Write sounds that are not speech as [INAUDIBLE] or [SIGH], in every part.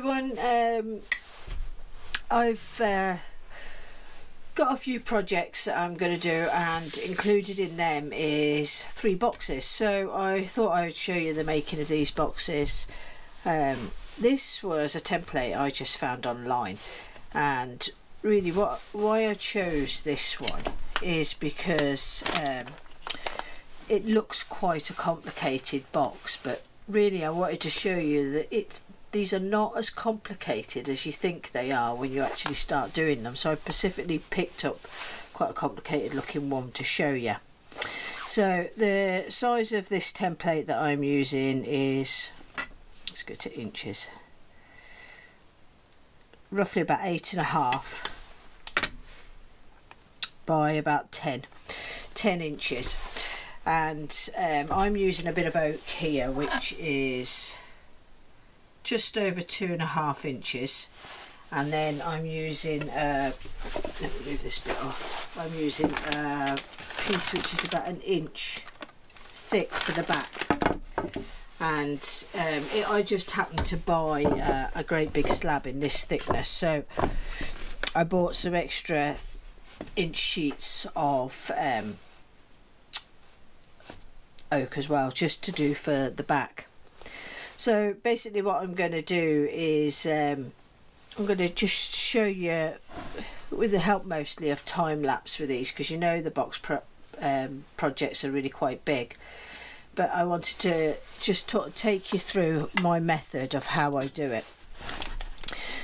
everyone. Um, I've uh, got a few projects that I'm going to do, and included in them is three boxes. So I thought I would show you the making of these boxes. Um, this was a template I just found online, and really, what why I chose this one is because um, it looks quite a complicated box, but really I wanted to show you that it's these are not as complicated as you think they are when you actually start doing them. So I specifically picked up quite a complicated looking one to show you so the size of this template that I'm using is let's go to inches roughly about eight and a half by about 10 10 inches. And um, I'm using a bit of oak here which is just over two and a half inches. And then I'm using uh, let me move this bit off. I'm using a piece which is about an inch thick for the back. And um, it, I just happened to buy uh, a great big slab in this thickness. So I bought some extra inch sheets of um, oak as well just to do for the back so basically what I'm going to do is um, I'm going to just show you with the help mostly of time lapse with these because you know the box pro um, projects are really quite big. But I wanted to just take you through my method of how I do it.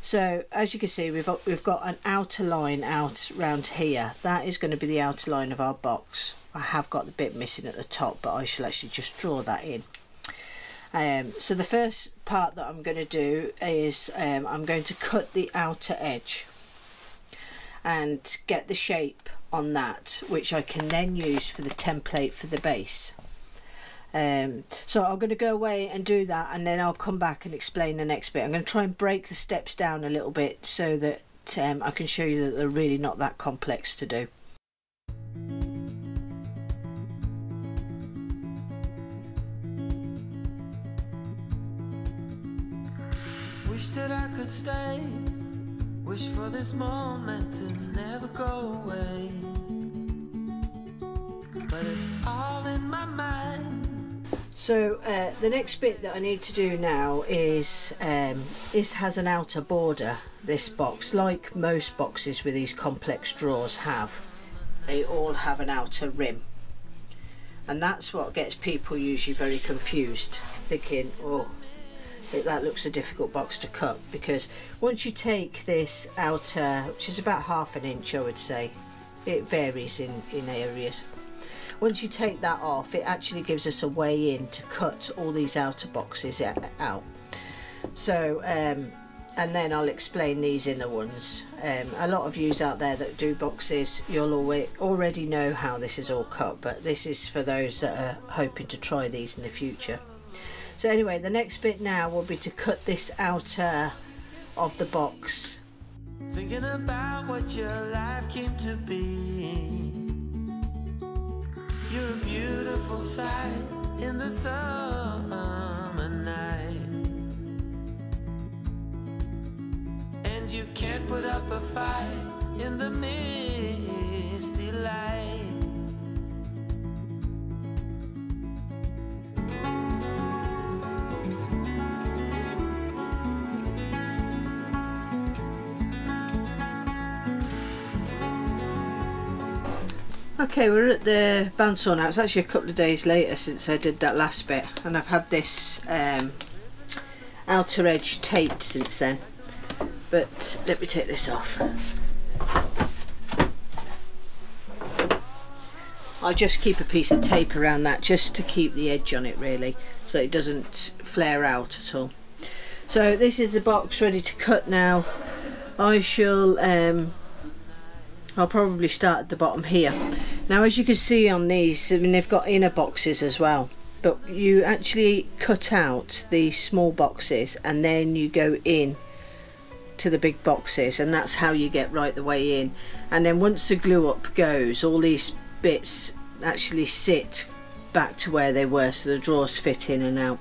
So as you can see we've got, we've got an outer line out round here. That is going to be the outer line of our box. I have got the bit missing at the top but I shall actually just draw that in um, so the first part that I'm going to do is um, I'm going to cut the outer edge and get the shape on that which I can then use for the template for the base. Um, so I'm going to go away and do that and then I'll come back and explain the next bit. I'm going to try and break the steps down a little bit so that um, I can show you that they're really not that complex to do stay. Wish for this moment to never go away. But it's all in my mind. So uh, the next bit that I need to do now is um, This has an outer border This box Like most boxes with these complex drawers have. They all have an outer rim. And that's what gets people usually very confused thinking oh it, that looks a difficult box to cut because once you take this outer which is about half an inch I would say it varies in in areas. Once you take that off it actually gives us a way in to cut all these outer boxes out. So um, and then I'll explain these inner ones. Um, a lot of yous out there that do boxes you'll always, already know how this is all cut but this is for those that are hoping to try these in the future so anyway, the next bit now will be to cut this outer uh, of the box. Thinking about what your life came to be. You're a beautiful sight in the summer night. And you can't put up a fight in the misty light. Okay, we're at the bandsaw now. It's actually a couple of days later since I did that last bit, and I've had this um, outer edge taped since then. But let me take this off. I just keep a piece of tape around that just to keep the edge on it really, so it doesn't flare out at all. So this is the box ready to cut now. I shall um, I'll probably start at the bottom here now as you can see on these I mean they've got inner boxes as well but you actually cut out the small boxes and then you go in to the big boxes and that's how you get right the way in. And then once the glue up goes all these bits actually sit back to where they were so the drawers fit in and out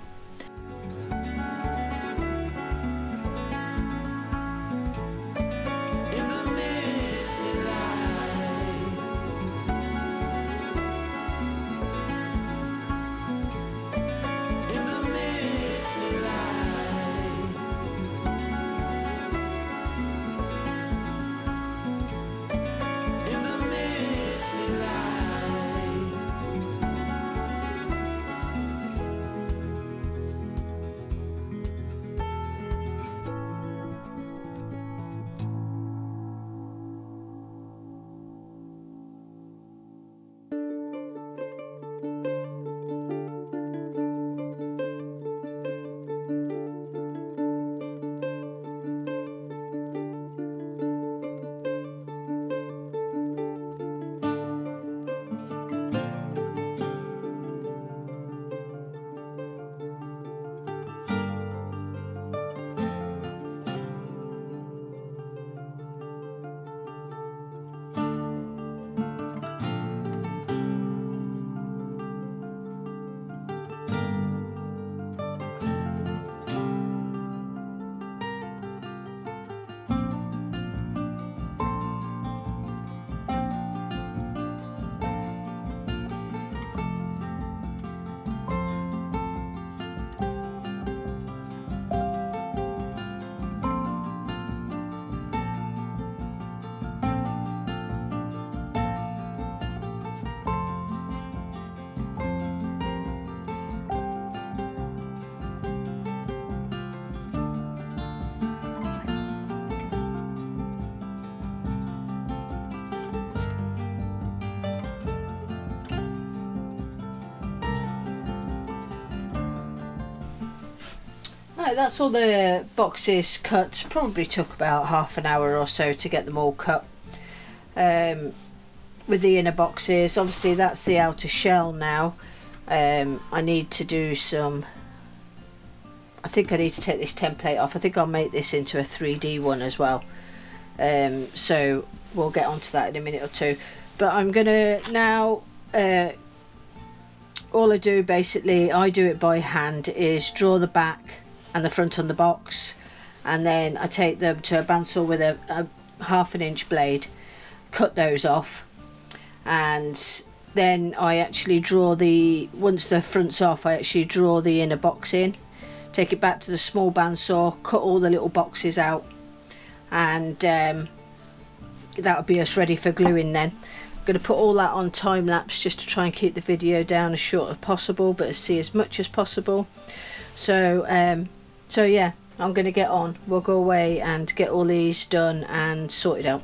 Right, that's all the boxes cut. Probably took about half an hour or so to get them all cut. Um, with the inner boxes, obviously that's the outer shell now. Um, I need to do some I think I need to take this template off. I think I'll make this into a 3D one as well. Um, so we'll get onto that in a minute or two. But I'm going to now, uh, all I do basically, I do it by hand, is draw the back and the front on the box. And then I take them to a bandsaw with a, a half an inch blade, cut those off. And then I actually draw the, once the front's off, I actually draw the inner box in take it back to the small bandsaw cut all the little boxes out and um, that'll be us ready for gluing then I'm going to put all that on time lapse just to try and keep the video down as short as possible but see as much as possible so um, so yeah I'm going to get on. We'll go away and get all these done and sorted out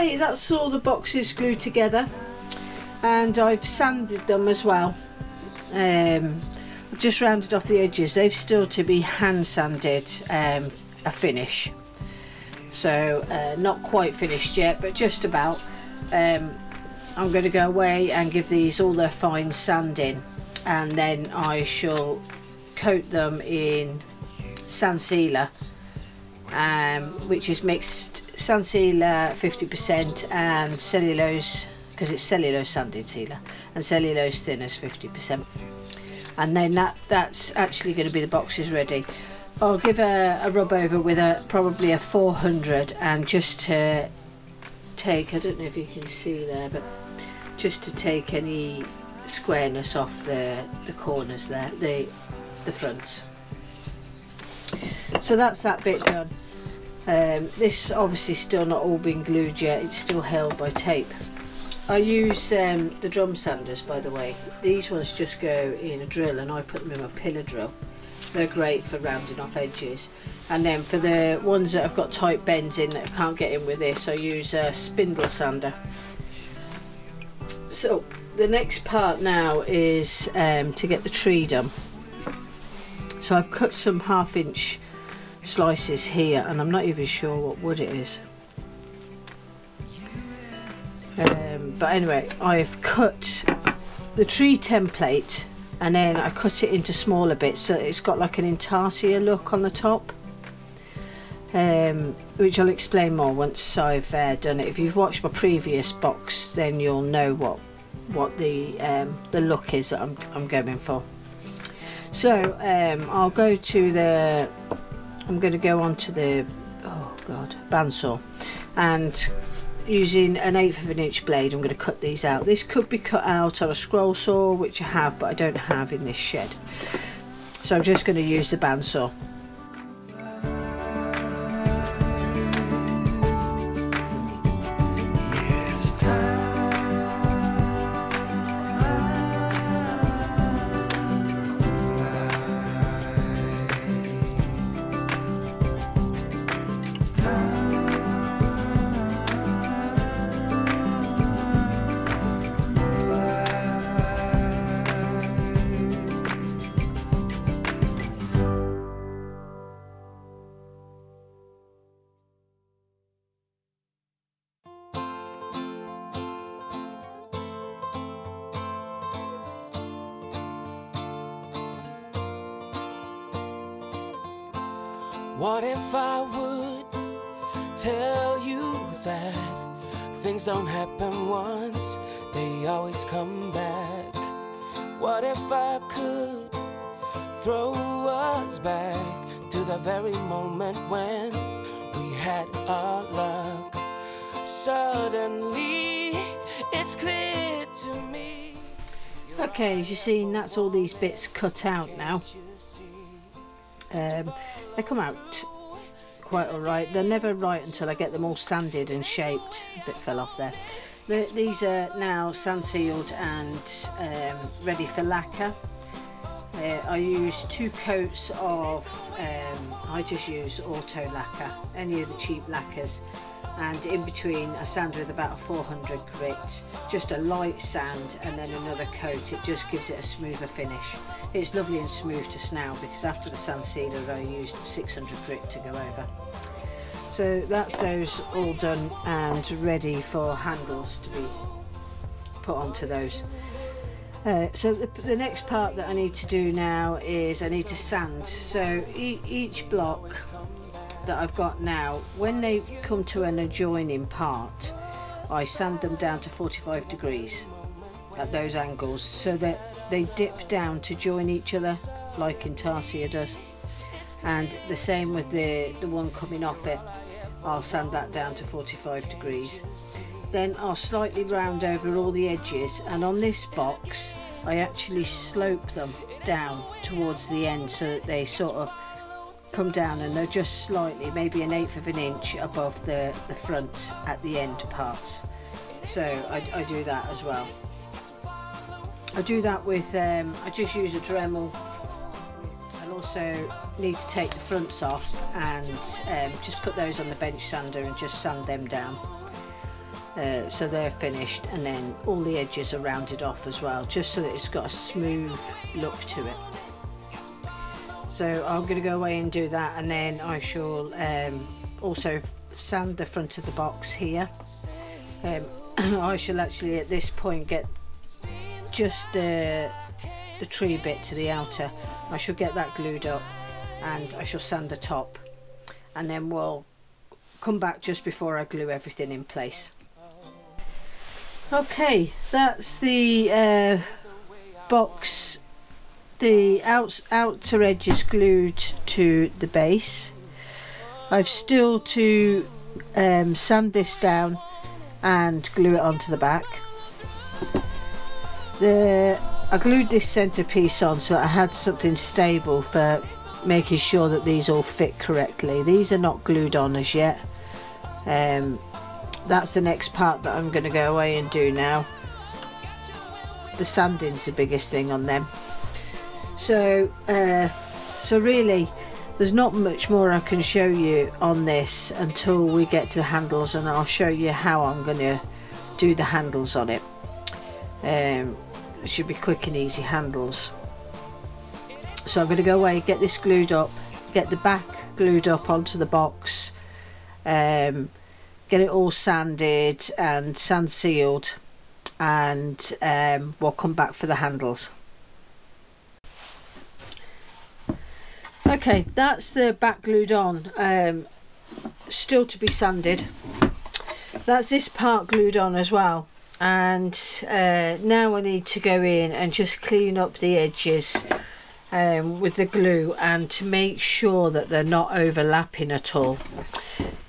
That's all the boxes glued together and I've sanded them as well. Um, just rounded off the edges. They've still to be hand sanded um, a finish. So uh, not quite finished yet, but just about. Um, I'm going to go away and give these all their fine sanding and then I shall coat them in sand sealer um, which is mixed sand sealer 50% and cellulose because it's cellulose sanding sealer and cellulose thinners 50% and then that that's actually going to be the boxes ready. I'll give a, a rub over with a probably a 400 and just to take I don't know if you can see there but just to take any squareness off the the corners there the the fronts so that's that bit done. Um, this obviously still not all been glued yet it's still held by tape. I use um, the drum sanders by the way. These ones just go in a drill and I put them in my pillar drill. They're great for rounding off edges. And then for the ones that have got tight bends in that I can't get in with this I use a spindle sander. So the next part now is um, to get the tree done. So I've cut some half inch slices here and I'm not even sure what wood it is. Um, but anyway I've cut the tree template and then I cut it into smaller bits so it's got like an intarsia look on the top um, which I'll explain more once I've uh, done it. If you've watched my previous box then you'll know what what the um, the look is that I'm, I'm going for. So um, I'll go to the I'm going to go on to the oh god bandsaw. And using an eighth of an inch blade I'm going to cut these out. This could be cut out on a scroll saw which I have but I don't have in this shed. So I'm just going to use the bandsaw if I would tell you that things don't happen once, they always come back? What if I could throw us back to the very moment when we had our luck? Suddenly, it's clear to me. Okay, as you've seen, that's all these bits cut out now. Um, they come out quite alright. They're never right until I get them all sanded and shaped. A bit fell off there. The, these are now sand sealed and um, ready for lacquer. Uh, I use two coats of, um, I just use auto lacquer, any of the cheap lacquers and in between I sand with about a 400 grit just a light sand and then another coat. It just gives it a smoother finish. It's lovely and smooth to snout because after the sand sealer I used 600 grit to go over. So that's those all done and ready for handles to be put onto those. Uh, so the, the, next part that I need to do now is I need to sand. So e each block that I've got now, when they come to an adjoining part, I sand them down to 45 degrees at those angles so that they dip down to join each other like Intarsia does. And the same with the, the one coming off it, I'll sand that down to 45 degrees. Then I'll slightly round over all the edges and on this box I actually slope them down towards the end so that they sort of come down and they're just slightly, maybe an eighth of an inch above the, the front at the end parts. So I, I do that as well. I do that with, um, I just use a Dremel. I also need to take the fronts off and um, just put those on the bench sander and just sand them down. Uh, so they're finished and then all the edges are rounded off as well just so that it's got a smooth look to it so I'm going to go away and do that and then I shall um, also sand the front of the box here. Um, [CLEARS THROAT] I shall actually at this point get just the, the tree bit to the outer. I shall get that glued up and I shall sand the top. And then we'll come back just before I glue everything in place. Okay that's the uh, box the out, outer edge is glued to the base. I've still to um, sand this down and glue it onto the back. The I glued this centerpiece on so I had something stable for making sure that these all fit correctly. These are not glued on as yet. Um, that's the next part that I'm going to go away and do now. The sanding's the biggest thing on them so uh, so really there's not much more I can show you on this until we get to the handles and I'll show you how I'm going to do the handles on it. Um, it should be quick and easy handles. So I'm going to go away get this glued up get the back glued up onto the box um, get it all sanded and sand sealed and um, we'll come back for the handles Okay, that's the back glued on. Um, still to be sanded. That's this part glued on as well. And uh, now I need to go in and just clean up the edges um, with the glue and to make sure that they're not overlapping at all.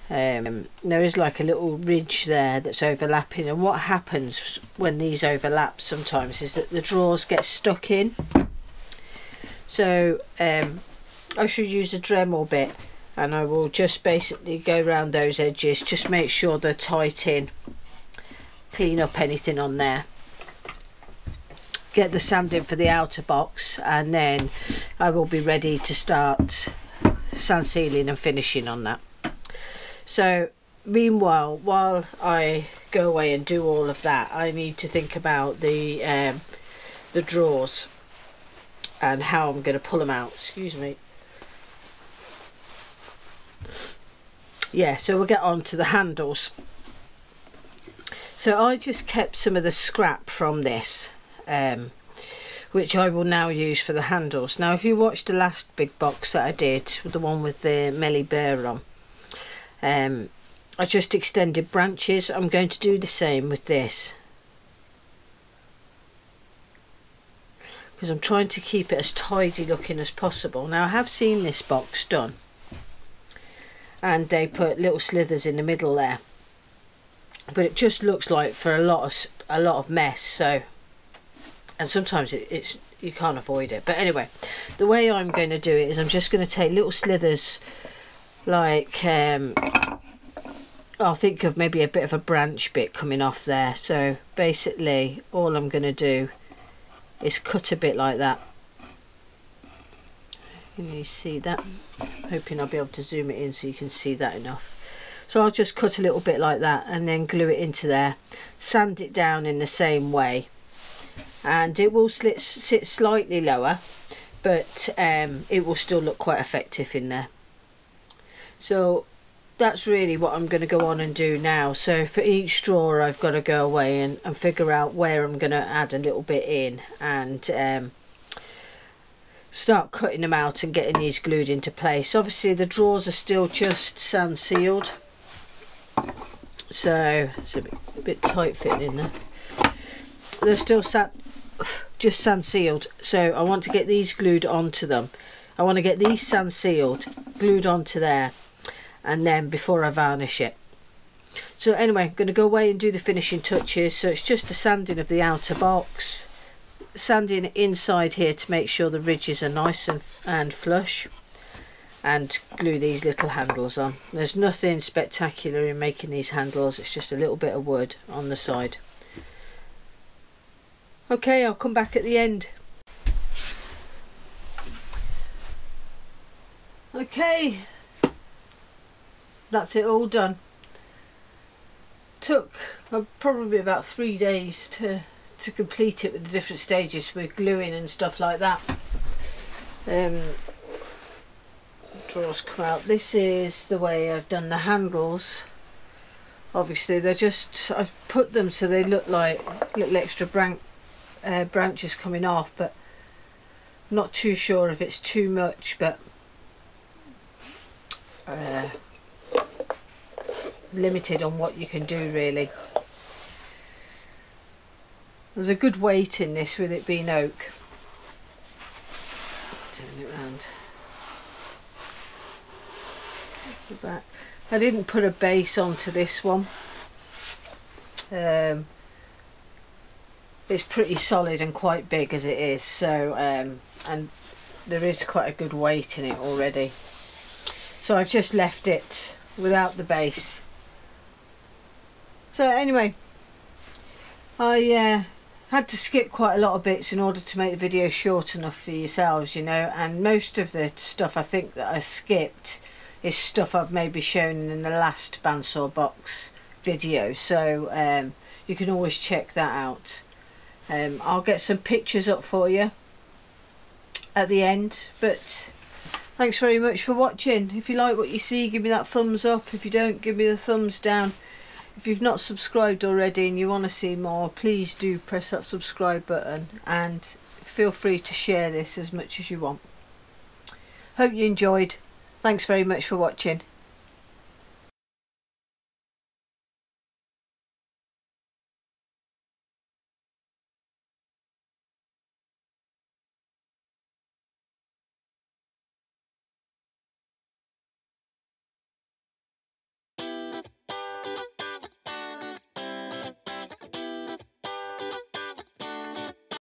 Um, there is like a little ridge there that's overlapping and what happens when these overlap sometimes is that the drawers get stuck in so um, I should use a Dremel bit and I will just basically go around those edges just make sure they're tight in. Clean up anything on there. Get the sanding for the outer box and then I will be ready to start sand sealing and finishing on that. So meanwhile while I go away and do all of that I need to think about the um, the drawers and how I'm going to pull them out. Excuse me yeah so we'll get on to the handles so I just kept some of the scrap from this um, which I will now use for the handles. Now if you watched the last big box that I did, the one with the Melly Bear on, um, I just extended branches. I'm going to do the same with this. Because I'm trying to keep it as tidy looking as possible. Now I have seen this box done. And they put little slithers in the middle there. But it just looks like for a lot of a lot of mess. So and sometimes it, it's you can't avoid it but anyway the way I'm going to do it is I'm just going to take little slithers like um, I'll think of maybe a bit of a branch bit coming off there so basically all I'm going to do is cut a bit like that can you see that? Hoping I'll be able to zoom it in so you can see that enough. So I'll just cut a little bit like that and then glue it into there. Sand it down in the same way. And it will sit, sit slightly lower but um, it will still look quite effective in there. So that's really what I'm going to go on and do now. So for each drawer I've got to go away and, and figure out where I'm going to add a little bit in. And um, start cutting them out and getting these glued into place. Obviously the drawers are still just sand sealed. So it's a bit, a bit tight fitting in there. They're still sat just sand sealed. So I want to get these glued onto them. I want to get these sand sealed glued onto there and then before I varnish it. So anyway I'm going to go away and do the finishing touches. So it's just the sanding of the outer box sanding inside here to make sure the ridges are nice and, and flush and glue these little handles on there's nothing spectacular in making these handles it's just a little bit of wood on the side Okay, I'll come back at the end. Okay, that's it all done. Took uh, probably about three days to to complete it with the different stages with gluing and stuff like that. Um, drawers come out. This is the way I've done the handles. Obviously, they're just I've put them so they look like little extra branch uh, branches coming off but I'm not too sure if it's too much but uh, limited on what you can do really there's a good weight in this with it being oak. Turn it around the back. I didn't put a base onto this one. Um, it's pretty solid and quite big as it is so um, and there is quite a good weight in it already. So I've just left it without the base. So anyway I uh, had to skip quite a lot of bits in order to make the video short enough for yourselves you know and most of the stuff I think that I skipped is stuff I've maybe shown in the last bandsaw box video so um, you can always check that out. Um, I'll get some pictures up for you at the end but thanks very much for watching. If you like what you see give me that thumbs up. If you don't give me the thumbs down if you've not subscribed already and you want to see more please do press that subscribe button and feel free to share this as much as you want. Hope you enjoyed. Thanks very much for watching